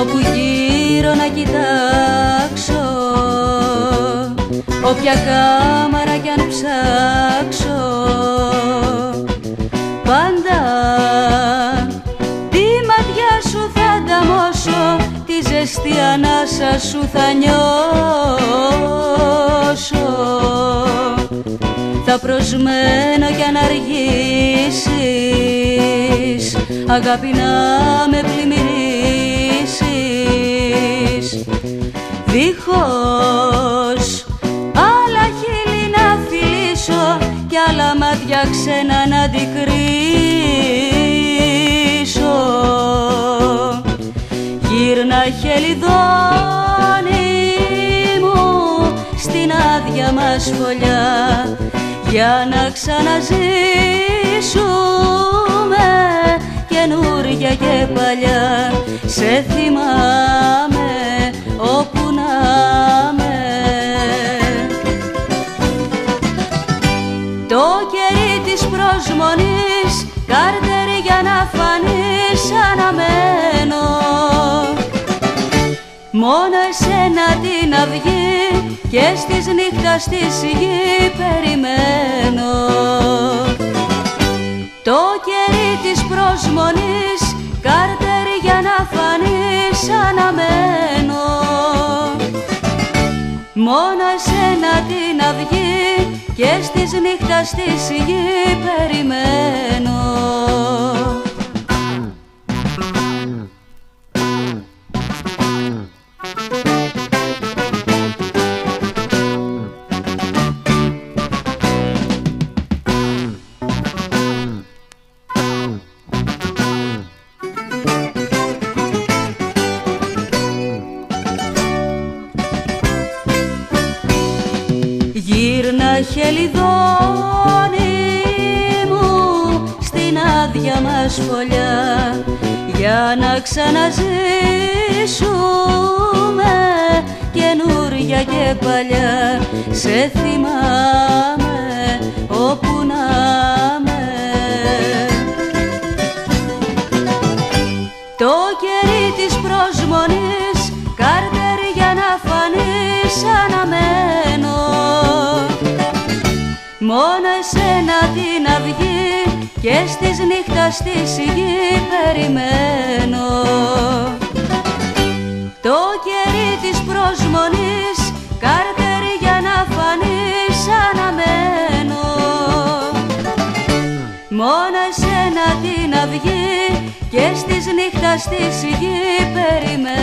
Όπου γύρω να κοιτάξω Όποια κάμαρα κι αν ψάξω. Πάντα τη ματιά σου θα ανταμώσω Τη ζεστή ανάσα σου θα νιώσω. Θα προσμένω κι αν αργήσεις Αγάπη να με πλημμυρίσεις. Δίχως άλλα μάτια ξένα να αντικρίσω. Γύρνα χελιδόνι μου στην άδεια μας φωλιά για να ξαναζήσουμε καινούρια και παλιά. Σε θυμάμαι της προσμονής κάρτερι για να φανείς αναμένω. Μόνο εσένα την αυγή και στις νύχτας στη σιγή περιμένω. Το κερί της προσμονής κάρτερι Μόνο εσένα την αυγή και στις νύχτα στη σιγή περιμένω χελιδόνι μου στην άδεια μας φωλιά. Για να ξαναζήσουμε καινούρια και παλιά. Σε θυμάμαι όπου να με Το κερί της προσμονής κάρτερι για να φανείς αναμένω Μόνο εσένα την αυγή και στις νύχτας στη σιγή περιμένω. Το κερί της προσμονής κάρτερι για να φανείς αναμένω. Μόνο εσένα την αυγή και στις νύχτας στη σιγή περιμένω